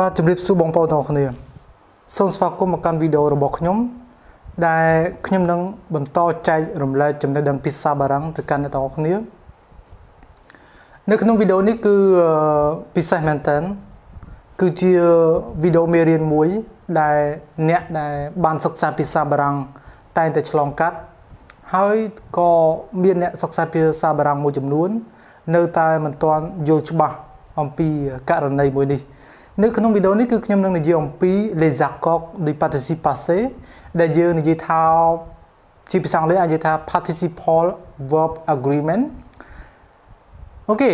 បាទជម្រាបសួរបងប្អូនទាំងអស់គ្នាសូមស្វាគមន៍មកកាន់វីដេអូរបស់ខ្ញុំ ដែលខ្ញុំនឹងបន្តចែករំលែកចំណេះដឹងភាសាបារាំងទៅកាន់អ្នកទាំងអស់គ្នា នៅក្នុងវីដេអូនេះគឺពិសេសមែនតើគឺជាវីដេអូមេរៀនមួយ ដែលអ្នកដែលបានសិក្សាភាសាបារាំងតែងតែឆ្លងកាត់ ហើយក៏មានអ្នកសិក្សាភាសាបារាំងមួយចំនួន នៅតែមិនទាន់យល់ច្បាស់អំពីករណីមួយនេះ នៅក្នុងវីដេអូនេះគឺខ្ញុំនឹងនិយាយអំពី les accords du participe passé ដែលយើងនិយាយថាជាភាសាអង់គ្លេសអាចនិយាយថា participle verb agreement អូខេ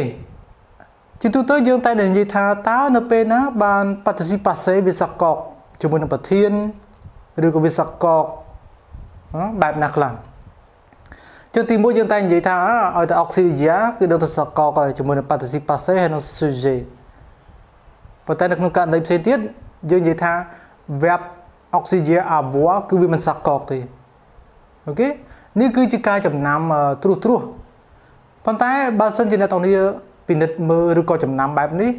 ជាទូទៅយើងតែនិយាយថាតើនៅពេលណាបាន participe passé វាសកកជាមួយនឹងប្រធានឬក៏វាសកកបែបណាខ្លះជាទីមួយយើងតែនិយាយថាឲ្យតែ auxilia គឺដឹងតែសកកជាមួយនឹង participe passé ហើយនឹង sujet ប៉ុន្តែនៅក្នុងករណីផ្សេងទៀតយើងនិយាយថា verb oxygen avoir គឺវាមិនសកកទេអូខេនេះគឺជាការចំណាំត្រួសត្រាសប៉ុន្តែបើសិនជាអ្នកទាំងនេះពិនិត្យមើលឬក៏ចំណាំបែបនេះ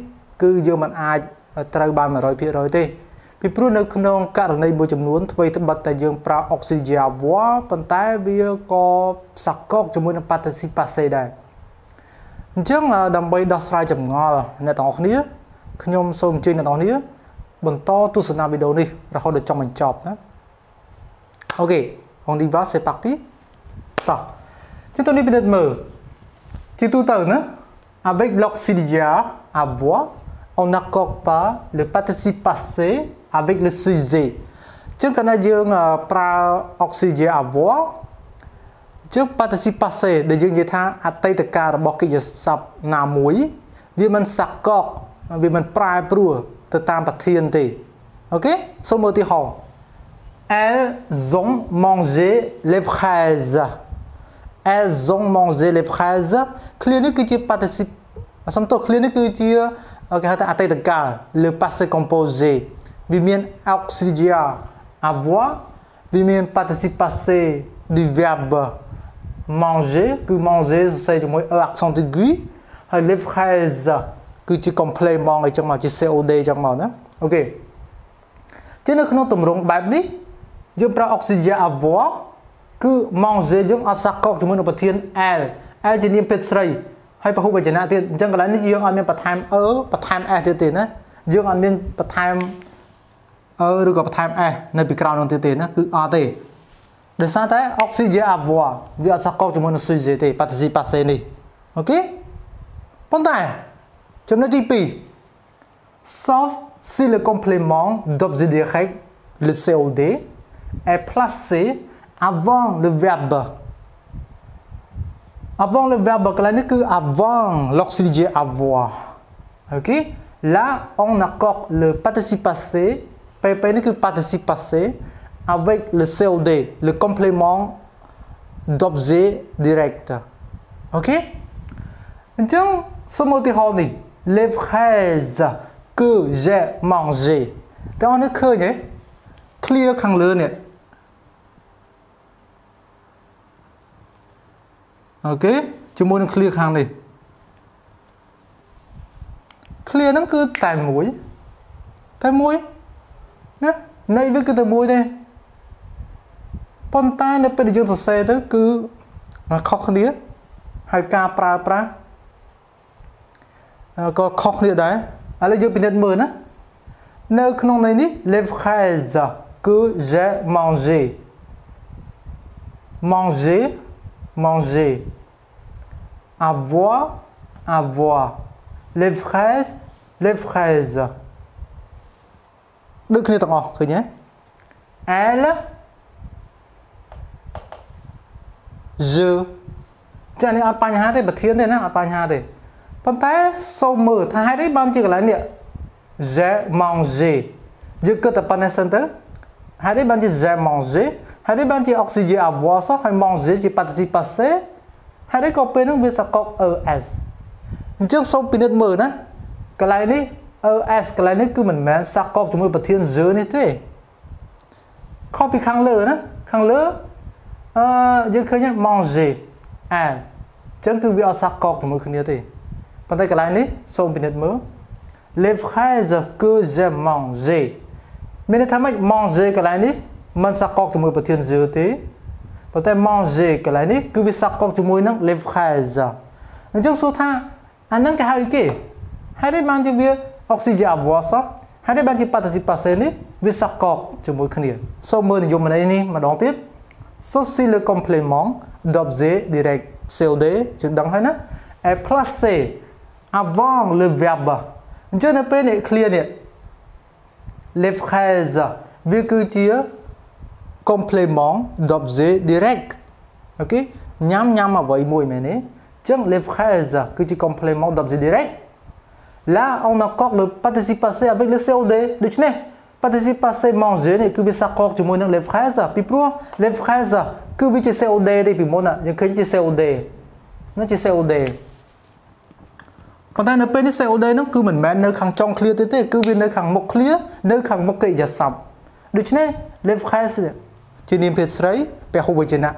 គឺយើងមិនអាចត្រូវបាន100%ទេពីព្រោះនៅក្នុងករណីមួយចំនួនធ្វើត្បិតតែយើងប្រើ oxygen avoir ប៉ុន្តែវាក៏សកកជាមួយនឹង participe passé ដែរអញ្ចឹងដើម្បីដោះស្រាយចម្ងល់អ្នកទាំងអស់គ្នា ខ្ញុំសូមអញ្ជើញអ្នកនរគ្នាបន្តទស្សនាវីដេអូនេះរហូតដល់ចុងបញ្ចប់ណាអូខេ on y va c'est parti តោះជាទៅនេះពិនិត្យមើលជាទូទៅណា avec l'auxiliaire avoir on n'accorde pas le participe passé avec le sujet ចឹងកាលណាយើងប្រើ auxiliaire avoir ចឹង participe passé ដែលយើងនិយាយថាអតីតកាលរបស់កិច្ចសព្ទណាមួយ វាមិនសកក វាមិនប្រែប្រួលទៅតាមប្រធានទេអូខេសូមឧទាហរណ៍ elles ont mangé les fraises elles ont mangé les fraises ឃ្លានេះគឺជា participe សំទោសឃ្លានេះគឺជាគេហៅថាអតីតកាល le passé composé វាមាន auxiliaire avoir វាមាន participe passé du verbe manger គឺ manger សរសេរជាមួយ e accent aigu ហើយ les fraises គឺជា complement អីចឹងមកជា COD ចឹងមកណាអូខេជានៅក្នុងទម្រង់បែបនេះយើងប្រើ oxygen avoir គឺ manger យើងអត់សាកកជាមួយនឹងប្រធាន L L ជានាមភេទស្រីហើយពហុវចនៈទៀតអញ្ចឹងកន្លែងនេះយើងអត់មានបន្ថែម e បន្ថែម s ទៀតទេណាយើងអត់មានបន្ថែម e ឬក៏បន្ថែម s នៅពីក្រោយនោះទៀតទេណាគឺអត់ទេដោយសារតែ oxygen avoir វាអត់សាកកជាមួយនឹង sujet ទេ participe passé នេះអូខេប៉ុន្តែ ចំណុចទី2 sauf si le complément d'objet direct le COD est placé avant le verbe avant le verbe កន្លែងនេះគឺ avant l'auxiliaire avoir OK là on accorde le participe passé ពេលពេលនេះគឺ participe passé avec le COD le complément d'objet direct OK អញ្ចឹងសូមឧទាហរណ៍នេះ les fraises que j'ai mangé តើអរនេះឃើញទេ clear ខាងលើនេះអូខេជាមួយនឹង clear ខាងនេះ clear ហ្នឹងគឺតែមួយតែមួយណានៃវាគឺតែមួយទេប៉ុន្តែនៅពេលដែលយើងសរសេរទៅគឺខុសគ្នាហើយការប្រើប្រាស់ ក៏ខុសគ្នាដែរឥឡូវយើងពិនិត្យមើលណានៅក្នុងន័យនេះ les fraises que j'ai mangé manger manger avoir avoir les fraises les fraises ដូចគ្នាទាំងអស់ឃើញទេ elle je ចានេះអត់បញ្ហាទេប្រធានទេណាអត់បញ្ហាទេ ប៉ុន្តែសូមមើលថាហេតុអីបានជាកន្លែងនេះ j'ai mangé យើងគិតតែប៉ុណ្ណេះសិនទៅហេតុអីបានជា j'ai mangé ហេតុអីបានជា oxygène avoir សោះហើយ manger ជា participe passé ហេតុអីក៏ពេលហ្នឹងវាសកក es អញ្ចឹងសូមពិនិត្យមើលណាកន្លែងនេះ es កន្លែងនេះគឺមិនមែនសកកជាមួយប្រធាន je នេះទេខុសពីខាងលើណាខាងលើអឺយើងឃើញ manger and អញ្ចឹងគឺវាអត់សកកជាមួយគ្នាទេ ប៉ុន្តែកន្លែងនេះសូមពិនិត្យមើល les fraises que j'ai mangé មានន័យថាម៉េច manger កន្លែងនេះមិនសាកកជាមួយប្រធាន je ទេប៉ុន្តែ manger កន្លែងនេះគឺវាសាកកជាមួយនឹង les fraises អញ្ចឹងសួរថាអានឹងគេហៅអីគេហើយនេះបានជាវា oxygène avoir សោះហើយនេះបានជា participe passé នេះវាសាកកជាមួយគ្នាសូមមើលនិយមន័យនេះម្ដងទៀត Ceci le complément d'objet direct COD យើងដឹងហើយណា est placé avant le verbe អញ្ចឹងនៅពេលនេះ clear នេះ les phrases វាគឺជា complément d'objet direct អូខេញ៉ាំញ៉ាំអ្វីមួយមែនទេអញ្ចឹង les phrases គឺជា complément d'objet direct là on accorde le participe passé avec le COD ដូច្នេះ participe passé manger នេះគឺវាសាកកជាមួយនឹង les phrases ពីព្រោះ les phrases គឺវាជា COD ទេពីមុនយើងឃើញជា COD នោះជា COD ប៉ុន្តែនៅពេលនេះ COD នោះគឺមិនមែននៅខាងចុង clear ទេទេគឺវានៅខាងមុខ clear នៅខាងមុខកិរិយាសព្ទដូច្នេះ les phrases ជានាមភេទស្រីពហុវចនៈ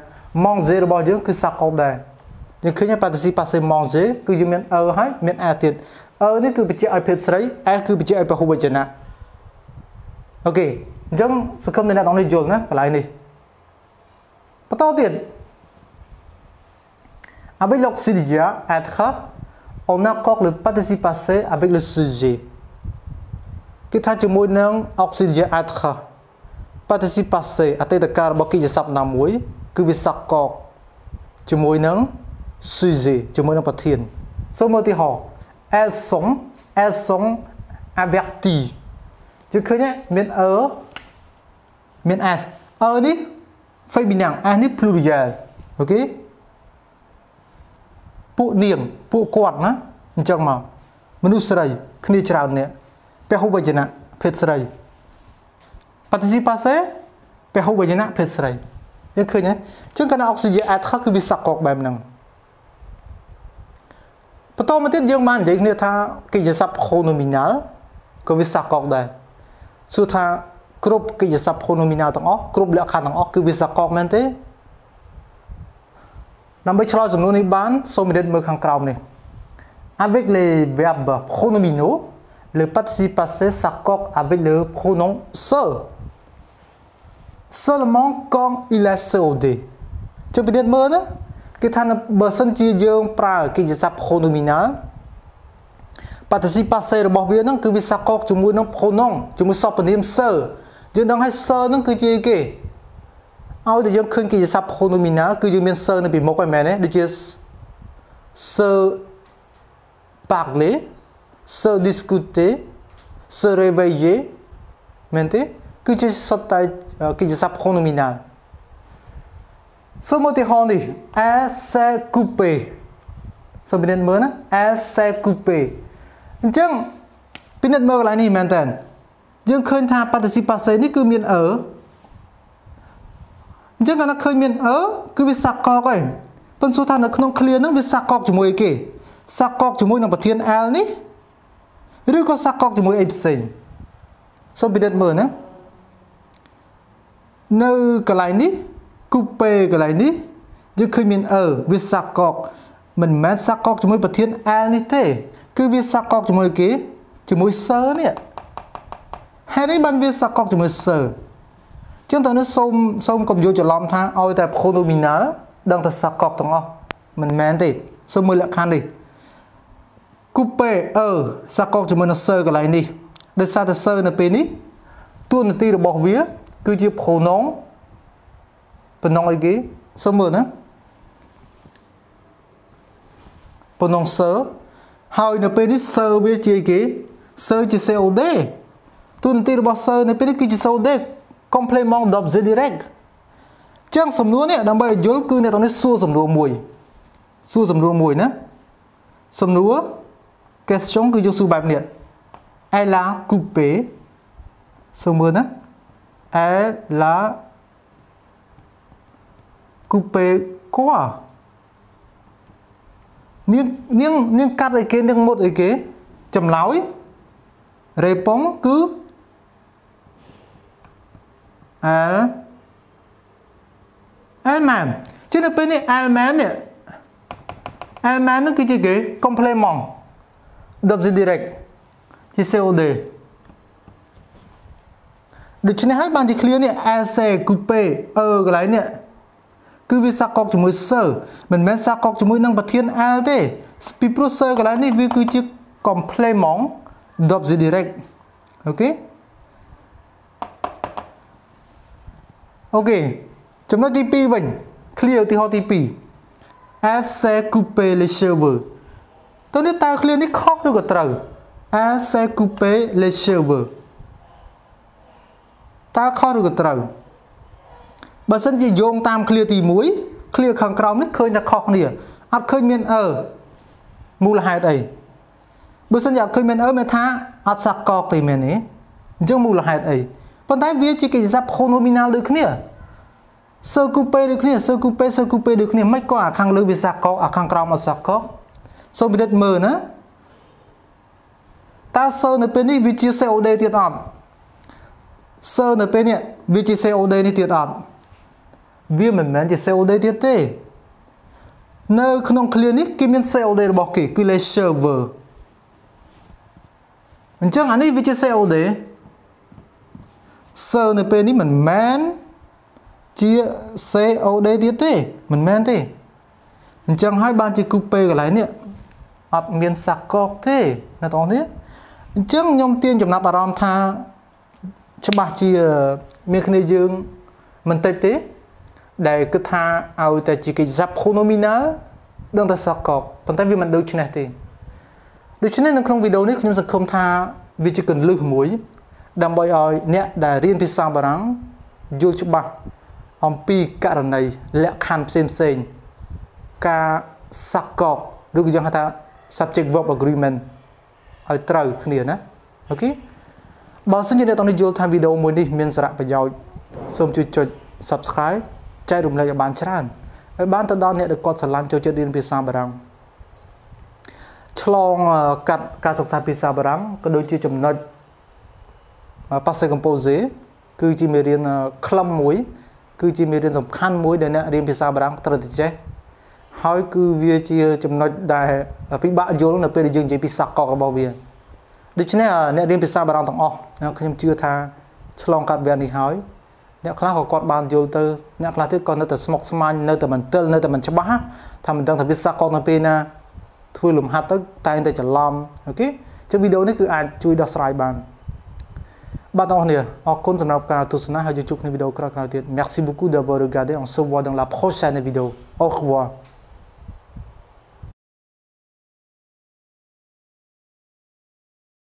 manger របស់យើងគឺសាកបដែរយើងឃើញ participe passé manger គឺយើងមាន e ហើយមាន a ទៀត e នេះគឺបញ្ជាក់ឲ្យភេទស្រី a គឺបញ្ជាក់ឲ្យពហុវចនៈអូខេអញ្ចឹងសង្ឃឹមអ្នកទាំងនេះយល់ណាកន្លែងនេះបន្តទៀត avec l'auxiliaire être on accorde le participe passé avec le sujet គឺថាជាមួយនឹង auxiliaire être participe passé អតីតកាលរបស់កិច្ចសព្ទណាមួយ គឺវាសកកជាមួយនឹង sujet ជាមួយនឹងប្រធានសូមមើលឧទាហរណ៍ elles sont elles sont averties ជឿឃើញមាន e មាន s e នេះ féminin s នេះ pluriel អូខេ ពួកនាងពួកគាត់ណាអញ្ចឹងមកមនុស្សស្រីគ្នាច្រើនអ្នកពហុវចនៈភេទស្រី participe passé ពហុវចនៈភេទស្រីយើងឃើញទេអញ្ចឹងកាលណា oxygen add គឺវាសកកបែបហ្នឹងបន្តមកទៀតយើងបាននិយាយគ្នាថាកិច្ចសព្ទ pronominal ក៏វាសកកដែរសួរថាគ្រប់កិច្ចសព្ទ pronominal ទាំងអស់គ្រប់លក្ខខណ្ឌទាំងអស់គឺវាសកកមែនទេ ដើម្បីឆ្លើយសំណួរនេះបានសូមពិនិត្យមើលខាងក្រោមនេះ avec les verbes pronominaux le participe passé s'accorde avec le pronom se seulement quand il est COD ចុះពិនិត្យមើលណាគេថាបើសិនជាយើងប្រើកិច្ចសព្ទ pronominal participe passé របស់វាហ្នឹងគឺវាសកកជាមួយនឹង pronom ជាមួយសព្វនាម se យើងដឹងហើយ se ហ្នឹងគឺជាអីគេ ឲ្យតែយើងឃើញកិច្ចសព្ទ pronominal គឺយើងមាន se នៅពីមុខហើយមែនទេដូចជា se parler se discuter se réveiller មែនទេគឺជាសុទ្ធតែកិច្ចសព្ទ pronominal សូមឧទាហរណ៍នេះ elle s'est coupée សូមពិនិត្យមើលណា elle s'est coupée អញ្ចឹងពិនិត្យមើលកន្លែងនេះមែនតើយើងឃើញថា participe passé នេះគឺមាន e អញ្ចឹងកាលណាឃើញមាន e គឺវាសាកកហើយប៉ុន្តែសួរថានៅក្នុង clear ហ្នឹងវាសាកកជាមួយអីគេសាកកជាមួយនឹងប្រធាន l នេះឬក៏សាកកជាមួយអីផ្សេងសូមពិនិត្យមើលណានៅកន្លែងនេះគូពេកន្លែងនេះយើងឃើញមាន e វាសាកកមិនមែនសាកកជាមួយប្រធាន l នេះទេ គឺវាសាកកជាមួយគេជាមួយ sir នេះហេតុអីបានវាសាកកជាមួយ sir ចឹងតើនេះសូមសូមកុំយល់ច្រឡំថាឲ្យតែ pronominal ដឹងតែសាកកទាំងអស់មិនមែនទេសូមមើលលក្ខខណ្ឌនេះគូពេអឺសាកកជាមួយនឹង sir កន្លែងនេះដោយសារតែ sir នៅពេលនេះតួនាទីរបស់វា គឺជា pronoun ប៉ុណ្ណឹងអីគេសូមមើលណា pronoun sir ហើយនៅពេលនេះ sir វាជាគេ sir ជា COD ទូនាទីរបស់ sir នៅពេលនេះគឺជា COD complément d'objet direct ចឹងសំណួរនេះដើម្បីឲ្យយល់គឺអ្នកទាំងនេះសួរសំណួរមួយសួរសំណួរមួយណាសំណួរ question គឺយើងសួរបែបនេះ elle a coupé សូមមើលណា elle a coupé quoi នាងនាងនាងកាត់អីគេនាងមុតអីគេចម្លើយរេប៉ុ ងគឺ elle elle-même ជានៅពេលនេះ elle-même នេះ elle-même នឹងគឺជាគេ complément d'objet direct ជា COD ដូច្នេះហើយបានជា clear នេះ AC coupée អឺកន្លែងនេះគឺវា s'accorde ជាមួយ se មិនមែនសាកកជាមួយនឹងប្រធាន L ទេពីព្រោះ se កន្លែងនេះវាគឺជា complément d'objet direct OK OK ចំណុចទី2វិញ ឃ្លា ឧទាហរណ៍ទី2 s'est coupé les cheveux តើនេះតើ ឃ្លា នេះខុសឬក៏ត្រូវ s'est coupé les cheveux តើខុសឬក៏ត្រូវបើសិនជាយោងតាម clear ទី1 clear ខាងក្រោមនេះឃើញតែខុសគ្នាអត់ឃើញមានអឺមូលហេតុអីបើសិនជាអត់ឃើញមានអឺមានថាអត់សាក់កកទេមែនទេអញ្ចឹងមូលហេតុអី ប៉ុន្តែវាជាកិច្ចសព្ទ pronominal ដូចគ្នាសើគូពេដូចគ្នាសើគូពេសើគូពេដូចគ្នាមិនក៏អាខាងលើវាសាក់កកអាខាងក្រោមអត់សាក់កកសូមពិនិត្យមើលណាតើសើនៅពេលនេះវាជា COD ទៀតអត់សើនៅពេលនេះវាជា COD នេះទៀតអត់វាមិនមែនជា COD ទៀតទេ នៅក្នុង clear នេះគេមាន COD របស់គេគឺ le server អញ្ចឹងអានេះវាជា COD សើនៅពេលនេះមិនមែនជា COD ទៀតទេមិនមែនទេអញ្ចឹងហើយបានជាគូពេកន្លែងនេះអត់មានសាក់កកទេណាបងប្អូនអញ្ចឹងខ្ញុំទាញចំណាប់អារម្មណ៍ថាច្បាស់ជាមានគ្នាយើងមិនតិចទេ ដែលគិតថាឲ្យតែជាកិច្ចសាប់ pronominal ដឹងតែសកកប៉ុន្តែវាមិនដូចនេះទេដូច្នេះនៅក្នុងវីដេអូនេះខ្ញុំសង្ឃឹមថាវាជាកន្លឹះមួយ ដើម្បីឲ្យអ្នកដែលរៀនភាសាបារាំងយល់ច្បាស់អំពីករណីលក្ខខណ្ឌផ្សេងផ្សេងការសកកឬក៏យើងហៅថា subject verb agreement ឲ្យត្រូវគ្នាណាអូខេបើសិនជាអ្នកទាំងនេះយល់ថាវីដេអូមួយនេះមានសារៈប្រយោជន៍សូមជួយចុច Subscribe ចែករំលែកឲ្យបានច្រើនឲ្យបានទៅដល់អ្នកដែលគាត់ស្រឡាញ់ចូលចិត្តរៀនភាសាបារាំងឆ្លងកាត់ការសិក្សាភាសាបារាំងក៏ដូចជាចំណុច passé composé គឺជាមេរៀនខ្លឹមមួយ គឺជាមេរៀនសំខាន់មួយដែលអ្នករៀនភាសាបារាំងត្រូវតែចេះហើយគឺវាជាចំណុចដែលពិបាកយល់នៅពេលដែលយើងនិយាយពីសកលរបស់វាដូច្នេះអ្នករៀនភាសាបារាំងទាំងអស់ខ្ញុំជឿថាឆ្លងកាត់វគ្គនេះហើយអ្នកខ្លះក៏គាត់បានយល់ទៅអ្នកខ្លះទៀតក៏នៅតែស្មុគស្មាញនៅតែមិនទិលនៅតែមិនច្បាស់ថាមិនដឹងថាវាសកលនៅពេលណាធ្វើលំហាត់ទៅតែងតែច្រឡំអូខេចឹងវីដេអូនេះគឺអាចជួយដោះស្រាយបាន Merci beaucoup d'avoir regardé on se voit dans la prochaine vidéo au revoir